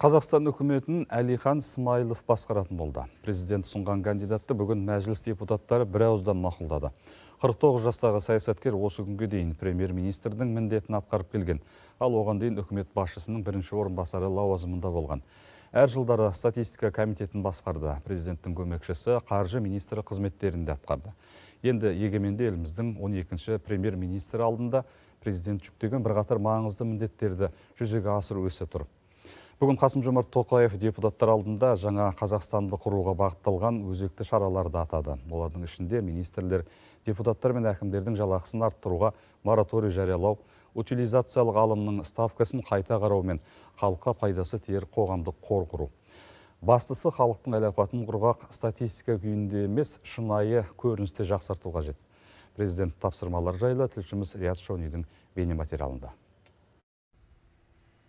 Қазақстан үкіметін Әлихан Смайылов басқаратын болды. Президент ұсынған кандидатты бүгін мәжіліс депутаттары бір ауыздан мақұлдады. 49 жастағы саясаткер осы күнге дейін премьер-министрдің міндетін атқарып келген, ал оған дейін үкімет басшысының бірінші орынбасары лауазымында болған. Әр жылдары статистика комитетін басқарды. Президенттің көмекшісі қаржы министрі қызметтерінде атқарды. Енді егеменде еліміздің 12-ші премьер-министрі алдында президент жүктеген бірқатар маңызды міндеттерді жүзеге асыру ісі тұр. Бүгін Қасым Жомарт Тоқаев депутаттар алдында жаңа Қазақстанды құруға бағытталған өзекті шараларды атады. Олардың ішінде министрлер, депутаттар мен әкімдердің жалақысын арттыруға мораторий жариялау, утилизациялық алымның ставкасын қайта қарау мен халыққа пайдасы тиер қоғамдық қор құру. Бастысы халықтың әл ауқатын құрғақ статистика күйінде емес, шынайы көріністі жақсарту қажет. Президент тапсырмалар жайлы тілшіміз Риат Шонидың бейнематериалында.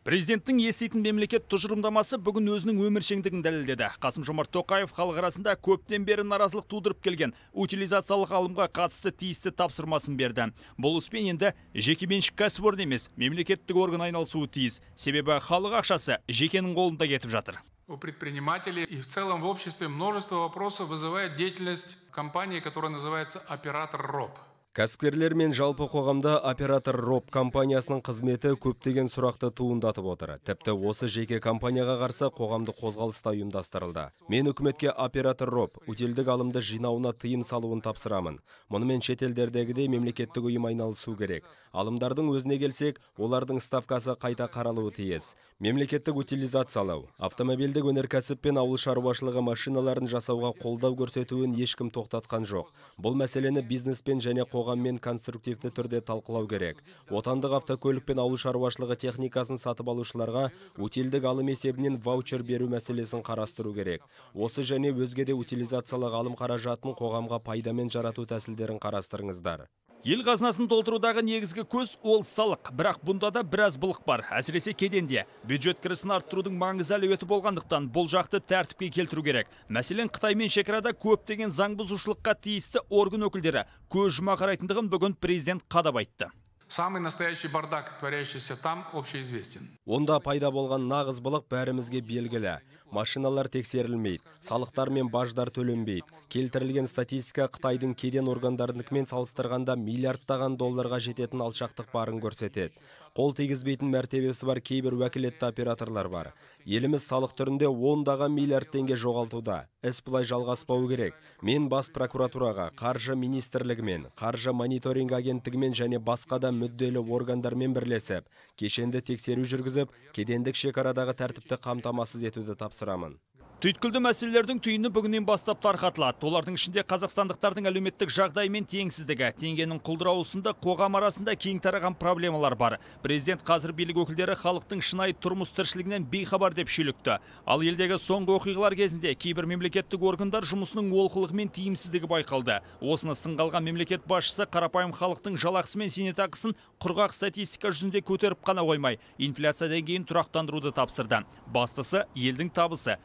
Президенттің еститін мемлекет тұжырымдамасы бүгін өзінің өміршеңдігін дәлелдеді. Қасым Жомарт Тоқаев халық арасында көптен бері наразылық тудырып келген утилизациялық алымға қатысты тиісті тапсырмасын берді. Бұл іспен енді жекеменшік кәсіпорын емес, мемлекеттік орган айналысуы тиіс. Себебі халық ақшасы жекенің қолында кетіп жатыр. У предпринимателей и в целом в обществе множество вопросов вызывает деятельность компании, которая называется «Оператор РОП». Кәсіпкерлер мен жалпы қоғамда оператор РОП компаниясының қызметі көптеген сұрақты туындатып отыр. Тіпті осы жеке компанияға қарсы қоғамды қозғалыста ұйымдастырылды. Мен үкіметке оператор РОП утилдік алымды жинауына тыйым салуын тапсырамын. Мұнымен шетелдердегідей мемлекеттік ұйым айналысу керек. Алымдардың өзіне келсек, олардың ставкасы қайта қаралуы тиіс. Мемлекеттік утилизациялау, автомобильдік өнеркәсіп пен ауыл шаруашылығы машиналарын жасауға қолдау көрсетуін ешкім тоқтатқан жоқ. Бұл мәселені бизнеспен және қоғаммен конструктивті түрде талқылау керек. Отандық автокөлік пен ауыл шаруашылығы техникасын сатып алушыларға утилдік алым есебінен ваучер беру мәселесін қарастыру керек. Осы және өзге де утилизациялық алым қаражатын қоғамға пайдамен жарату тәсілдерін қарастырыңыздар. Ел қазынасын толтырудағы негізгі көз ол салық, бірақ бұнда да біраз былық бар, әсіресе кеденде. Бюджет кірісін арттырудың маңызды әлеуеті болғандықтан бұл жақты тәртіпке келтіру керек. Мәселен, Қытаймен шекарада көптеген заң бұзушылыққа тиісті орган өкілдері көз жұма қарайтындығын бүгін президент қадап айтты. Самый настоящий бардак, творящийся там, общеизвестен. Онда пайда болған нағыз былық бәрімізге белгілі. Машиналар тексерілмейді, салықтар мен баждар төленбейді. Келтірілген статистика Қытайдың кеден органдарыныкімен салыстырғанда миллиардтаған долларға жететін алшақтық барын көрсетеді. Қол тигізбейтін мәртебесі бар кейбір уәкілетті операторлар бар. Еліміз салық түрінде ондаған миллиард теңге жоғалтуда. Іс бұлай жалғаспауы керек. Мен бас прокуратураға, қаржы министрлігімен, қаржы мониторинг агенттігімен және басқа да мүдделі органдармен бірлесіп, кешенді тексеру жүргізіп, кедендік шекарадағы тәртіпті қамтамасыз етуді тапсырамын. Түйткілді мәселелердің түйіні бүгіннен бастап тарқатылады. Олардың ішінде қазақстандықтардың әлеуметтік жағдайы мен теңсіздігі, теңгенің құлдырауысында қоғам арасында кең тараған проблемалар бар. Президент қазір билік өкілдері халықтың шынайы тұрмыс тіршілігінен бейхабар деп шүйлікті. Ал елдегі соңғы оқиғалар кезінде кейбір мемлекеттік органдар жұмысының олқылығы мен тиімсіздігі байқалды. Осыны сынға алған мемлекет басшысы қарапайым халықтың жалақысы мен зейнетақысын құрғақ статистика жүзінде көтеріп қана қоймай, инфляция деңгейін тұрақтандыруды тапсырды. Бастысы елдің табысы,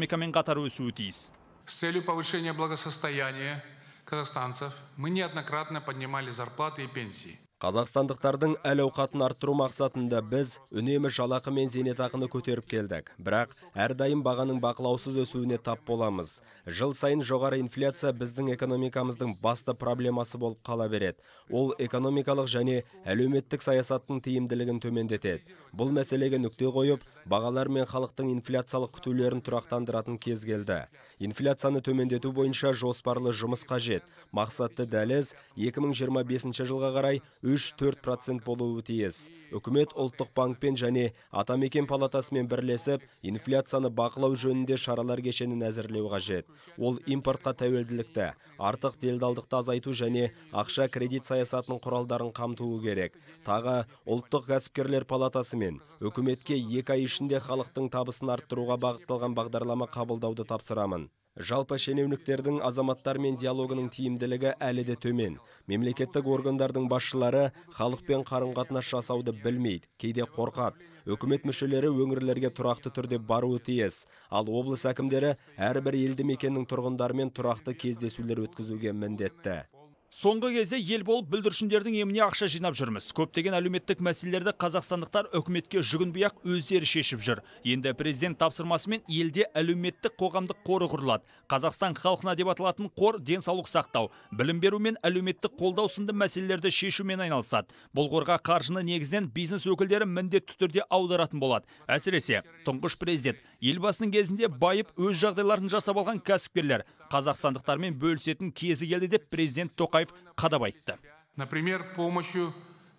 экономикамен қатар өсуі тиіс. С целью повышения благосостояния казахстанцев мы неоднократно поднимали зарплаты и пенсии. Қазақстандықтардың әл ауқатын арттыру мақсатында біз үнемі жалақы мен зейнетақыны көтеріп келдік. Бірақ әрдайым бағаның бақылаусыз өсуіне тап боламыз. Жыл сайын жоғары инфляция біздің экономикамыздың басты проблемасы болып қала береді. Ол экономикалық және әлеуметтік саясаттың тиімділігін төмендетеді. Бұл мәселеге нүкте қойып, бағалар мен халықтың инфляциялық күтулерін тұрақтандыратын кез келді. Инфляцияны төмендету бойынша жоспарлы жұмыс қажет. Мақсатты дәліз 2025 жылға қарай 3-4 процент болуы тиіс. Үкімет ұлттық банкпен және атамекен палатасымен бірлесіп, инфляцияны бақылау жөнінде шаралар кешенін әзірлеу қажет. Ол импортқа тәуелділікті, артық делдалдықты азайту және ақша кредит саясатының құралдарын қамтуы керек. Тағы ұлттық кәсіпкерлер палатасы мен үкіметке екі ай ішінде халықтың табысын арттыруға бағытталған бағдарлама қабылдауды тапсырамын. Жалпы шенеуніктердің азаматтармен диалогының тиімділігі әлі де төмен. Мемлекеттік органдардың басшылары халықпен қарым-қатынас жасауды білмейді, кейде қорқады. Үкімет мүшелері өңірлерге тұрақты түрде баруы тиіс. Ал облыс әкімдері әрбір елді мекеннің тұрғындарымен тұрақты кездесулер өткізуге міндетті. Соңғы кезде ел болып бүлдіршіндердің еміне ақша жинап жүрміз. Көптеген әлеуметтік мәселелерді қазақстандықтар үкіметке жүгінбей ақ өздері шешіп жүр. Енді президент тапсырмасымен елде әлеуметтік қоғамдық қоры құрылады. Қазақстан халқына деп аталатын қор денсаулық сақтау, білім беру мен әлеуметтік қолдау сынды мәселелерді шешумен айналысады. Бұл қорға қаржыны негізінен бизнес өкілдері міндетті түрде аударатын болады. Әсіресе тұңғыш президент елбасының кезінде байып өз жағдайларын жасап алған кәсіпкерлер қазақстандықтармен бөлісетін кезі келді деп президент Тоқаев қадап айтты. Например, помощью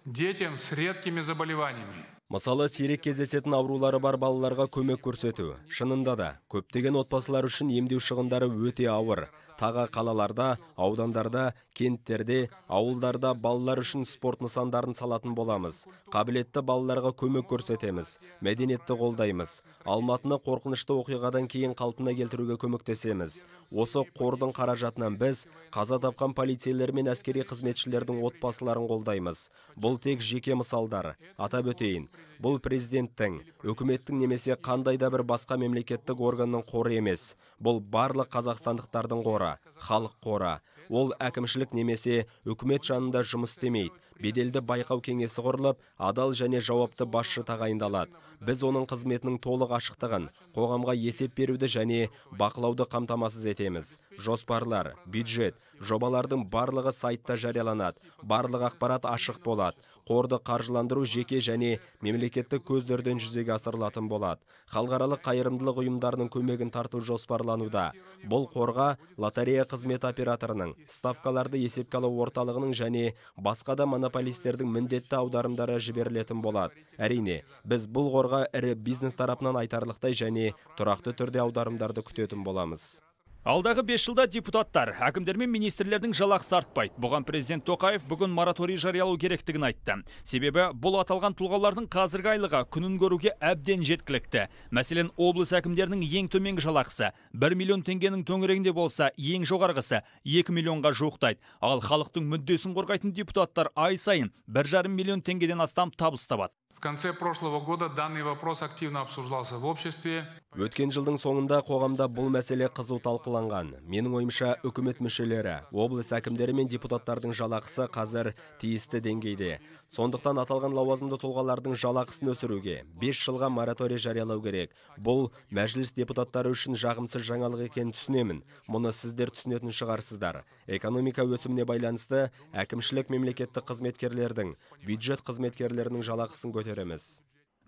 детям с редкими заболеваниями. Мысалы, сирек кездесетін аурулары бар балаларға көмек көрсету. Шынында да, көптеген отбасылар үшін емдеу шығындары өте ауыр. Тағы қалаларда, аудандарда, кенттерде, ауылдарда балалар үшін спорт нысандарын салатын боламыз. Қабілетті балаларға көмек көрсетеміз, мәдениетті қолдаймыз. Алматыны қорқынышты оқиғадан кейін қалпына келтіруге көмектесеміз. Осы қордың қаражатынан біз қаза тапқан полицейлер мен әскери қызметшілердің отбасыларын қолдаймыз. Бұл тек жеке мысалдар. Атап өтейін, бұл президенттің, үкіметтің немесе қандай да бір басқа мемлекеттік органның қоры емес. Бұл барлық қазақстандықтардың қоры, халық қоры. Ол әкімшілік немесе үкімет жанында жұмыс істемейді. Беделді байқау кеңесі құрылып, адал және жауапты басшы тағайындалады. Біз оның қызметінің толық ашықтығын, қоғамға есеп беруді және бақылауды қамтамасыз етеміз. Жоспарлар, бюджет, жобалардың барлығы сайтта жарияланады. Барлық ақпарат ашық болады. Қорды қаржыландыру жеке және мемлекеттік көздерден жүзеге асырылатын болады. Халықаралық қайырымдылық ұйымдарының көмегін тарту жоспарлануда. Бұл қорға лотерея қызмет операторының, ставкаларды есепке алу орталығының және басқа да монополистердің міндетті аударымдары жіберілетін болады. Әрине, біз бұл қорға ірі бизнес тарапынан айтарлықтай және тұрақты түрде аударымдарды күтетін боламыз. Алдағы 5 жылда депутаттар, әкімдер мен министрлердің жалақысы артпайды. Бұған президент Тоқаев бүгін мораторий жариялау керектігін айтты. Себебі бұл аталған тұлғалардың қазіргі айлығы күнін көруге әбден жеткілікті. Мәселен, облыс әкімдерінің ең төменгі жалақысы 1 миллион теңгенің төңірегінде болса, ең жоғарғысы 2 миллионға жуықтайды. Ал халықтың мүддесін қорғайтын депутаттар ай сайын 1,5 миллион теңгеден астам табыс табады. В конце прошлого года данный вопрос активно обсуждался в обществе. Өткен жылдың соңында қоғамда бұл мәселе қызу талқыланған. Менің ойымша үкімет мүшелері, облыс әкімдері мен депутаттардың жалақысы қазір тиісті деңгейде. Сондықтан аталған лауазымды тұлғалардың жалақысын өсіруге 5 жылға мораторий жариялау керек. Бұл мәжіліс депутаттары үшін жағымсыз жаңалық екенін түсінемін. Мұны сіздер түсінетін шығарсыздар. Экономика өсіміне байланысты әкімшілік мемлекеттік қызметкерлердің, бюджет қызметкерлерінің жалақысын көтереміз.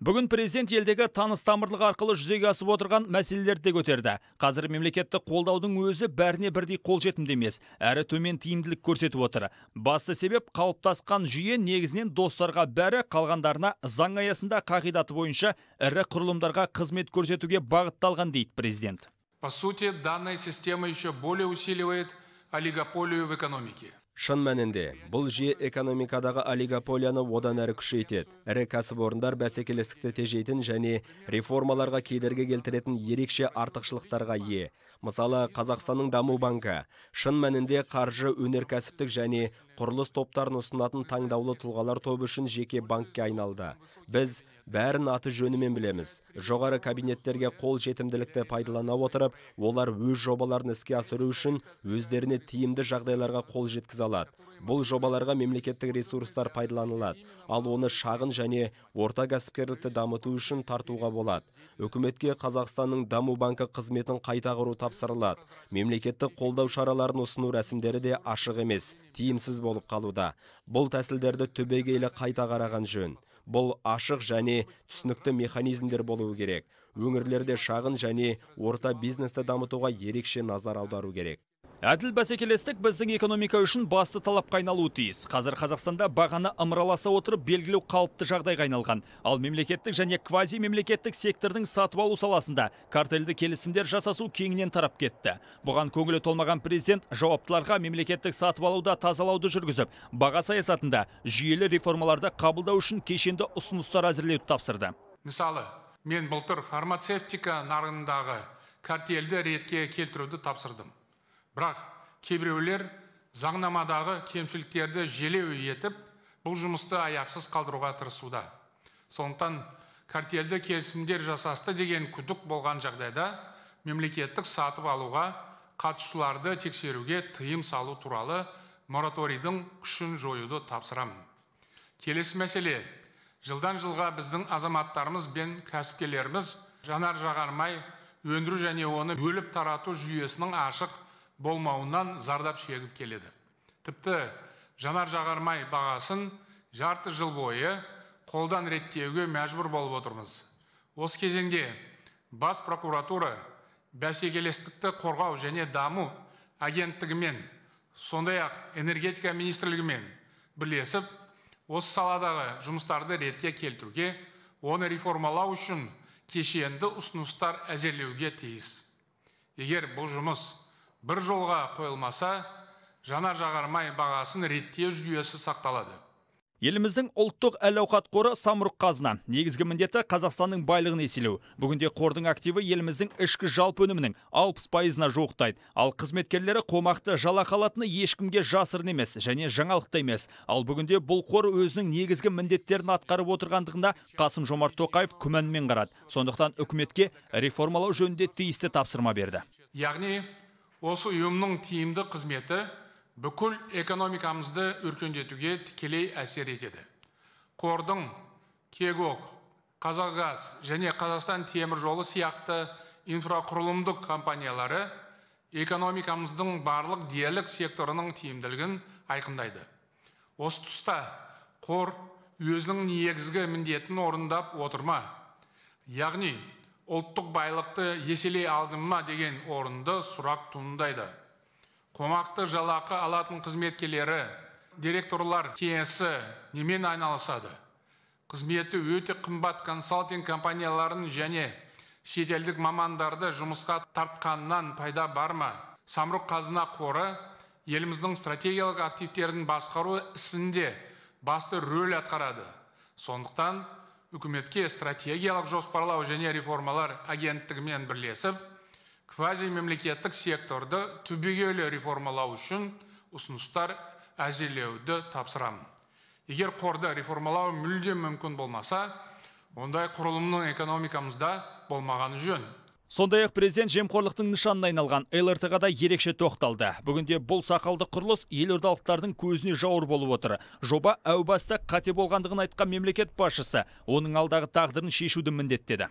Бүгін президент елдегі таныс тамырлық арқылы жүзеге асып отырған мәселелерді де көтерді. Қазір мемлекеттік қолдаудың өзі бәріне бірдей қолжетімді емес, әрі төмен тиімділік көрсетіп отыр. Басты себеп қалыптасқан жүйе негізінен достарға бәрі қалғандарына заң аясында қағидаты бойынша ірі құрылымдарға қызмет көрсетуге бағытталған дейді президент. По сути, данная система еще более усиливает олигополию в экономике. Шын мәнінде, бұл жүйе экономикадағы олигополияны одан әрі күшейтеді. Ірі кәсіпорындар бәсекелестікті тежейтін және реформаларға кедергі келтіретін ерекше артықшылықтарға ие. Мысалы, Қазақстанның даму банкі шын мәнінде қаржы өнеркәсіптік және құрылыс топтарын ұсынатын таңдаулы тұлғалар тобы үшін жеке банкке айналды. Біз бәрін аты жөнімен білеміз. Жоғары кабинеттерге қол жетімділікті пайдалана отырып, олар өз жобаларын іске асыру үшін өздеріне тиімді жағдайларға қол жеткізе алады. Бұл жобаларға мемлекеттік ресурстар пайдаланылады, ал оны шағын және орта кәсіпкерлікті дамыту үшін тартуға болады. Үкіметке Қазақстанның даму банкі қызметін қайта құру тапсырылады. Мемлекеттік қолдау шараларын ұсыну рәсімдері де ашық емес, тиімсіз болып қалуда. Бұл тәсілдерді түбегейлі қайта қараған жөн. Бұл ашық және түсінікті механизмдер болуы керек. Өңірлерде шағын және орта бизнесті дамытуға ерекше назар аудару керек. Әділ бәсекелестік біздің экономика үшін басты талапқа айналуы тиіс. Қазір Қазақстанда бағаны ымыраласа отырып белгілеу қалыпты жағдайға айналған. Ал мемлекеттік және квази мемлекеттік сектордың сатып алу саласында картельді келісімдер жасасу кеңінен тарап кетті. Бұған көңілі толмаған президент жауаптыларға мемлекеттік сатып алуда тазалауды жүргізіп, баға саясатында жүйелі реформаларды қабылдау үшін кешенді ұсыныстар әзірлеуді тапсырды. Мысалы, мен былтыр фармацевтика нарығындағы картельді ретке келтіруді тапсырдым. Бірақ кейбіреулер заңнамадағы кемшіліктерді желеу етіп, бұл жұмысты аяқсыз қалдыруға тырысуда. Сондықтан картельді келісімдер жасасты деген күдік болған жағдайда мемлекеттік сатып алуға қатысушыларды тексеруге тыйым салу туралы мораторийдің күшін жоюды тапсырамын келесі мәселе жылдан жылға біздің азаматтарымыз бен кәсіпкерлеріміз жанар жағармай өндіру және оны бөліп тарату жүйесінің ашық болмауынан зардап шегіп келеді. Тіпті жанар жағармай бағасын жарты жыл бойы қолдан реттеуге мәжбүр болып отырмыз. Осы кезеңде бас прокуратура бәсекелестікті қорғау және даму агенттігімен сондай ақ энергетика министрлігімен бірлесіп осы саладағы жұмыстарды ретке келтіруге оны реформалау үшін кешенді ұсыныстар әзірлеуге тиіс. Егер бұл жұмыс бір жолға қойылмаса жанар жағармай бағасын реттеу жүйесі сақталады Еліміздің ұлттық әл ауқат қоры самұрық қазына. Негізгі міндеті Қазақстанның байлығын еселеу. Бүгінде қордың активі еліміздің ішкі жалпы өнімінің 60 пайызына жуықтайды. Ал қызметкерлері қомақты жалақы алатыны ешкімге жасырын емес және жаңалықта емес. Ал бүгінде бұл қор өзінің негізгі міндеттерін атқарып отырғандығында Қасым Жомарт Тоқаев күмәнмен қарады. Сондықтан үкіметке реформалау жөнінде тиісті тапсырма берді. яғни осы ұйымның тиімді қызметі бүкіл экономикамызды өркендетуге тікелей әсер етеді. Қордың кегок қазақгаз және қазақстан темір жолы сияқты инфрақұрылымдық компаниялары экономикамыздың барлық дерлік секторының тиімділігін айқындайды. Осы тұста қор өзінің негізгі міндетін орындап отыр ма? Яғни ұлттық байлықты еселей алды ма? деген орынды сұрақ туындайды. Қомақты жалақы алатын қызметкерлері директорлар кеңесі немен айналысады? Қызметі өте қымбат консалтинг компанияларын және шетелдік мамандарды жұмысқа тартқаннан пайда бар ма? Самұрық қазына қоры еліміздің стратегиялық активтерін басқару ісінде басты рөл атқарады. Сондықтан үкіметке стратегиялық жоспарлау және реформалар агенттігімен бірлесіп квазимемлекеттік секторды түбегейлі реформалау үшін ұсыныстар әзірлеуді тапсырамын. Егер қорды реформалау мүлдем мүмкін болмаса ондай құрылымның экономикамызда болмағаны жөн. Сондай ақ президент жемқорлықтың нышанына айналған ЛРТ-ға да ерекше тоқталды. Бүгінде бұл сақалды құрылыс елордалықтардың көзіне жауыр болып отыр. Жоба әу баста қате болғандығын айтқан мемлекет басшысы оның алдағы тағдырын шешуді міндеттеді.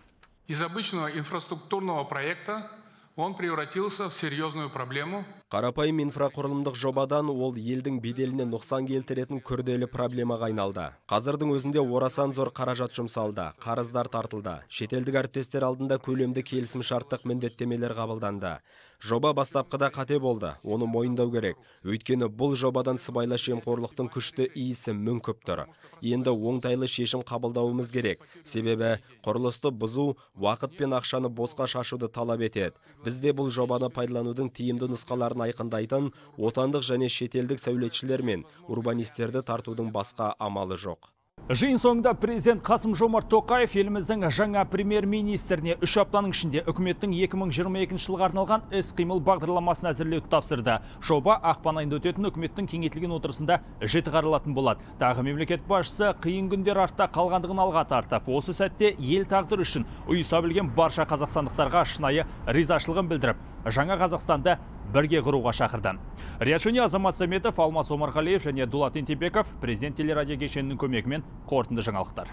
из обычного инфраструктурного проекта он превратился в серьезную проблему. Қарапайым инфрақұрылымдық жобадан ол елдің беделіне нұқсан келтіретін күрделі проблемаға айналды. Қазірдің өзінде орасан зор қаражат жұмсалды қарыздар тартылды. Шетелдік әріптестер алдында көлемді келісім шарттық міндеттемелер қабылданды. Жоба бастапқыда қате болды. Оны мойындау керек. Өйткені бұл жобадан сыбайлас жемқорлықтың күшті иісі мүңкіп тұр. Енді оңтайлы шешім қабылдауымыз керек. Себебі құрылысты бұзу уақыт пен ақшаны босқа шашуды талап етеді. Бізде бұл жобаны пайдаланудың тиімді нұсқаларын айқындайтын отандық және шетелдік сәулетшілер мен урбанистерді тартудың басқа амалы жоқ. Жиын соңында президент Қасым Жомарт Тоқаев еліміздің жаңа премьер-министріне үш аптаның ішінде үкіметтің 2022 жылға арналған іс-қимыл бағдарламасын әзірлеуді тапсырды. Жоба ақпан айында өтетін үкіметтің кеңейтілген отырысында жіті қаралатын болады. Тағы мемлекет басшысы қиын күндер артта қалғандығын алға тартып, осы сәтте ел тағдыры үшін ұйыса білген барша қазақстандықтарға шынайы ризашылығын білдіріп, жаңа Қазақстанды бірге құруға шақырды. Риат Азамат Саметов, Алмас Омарғалиев және Дулат Интебеков президент телерадио кешенінің көмегімен қорытынды жаңалықтар.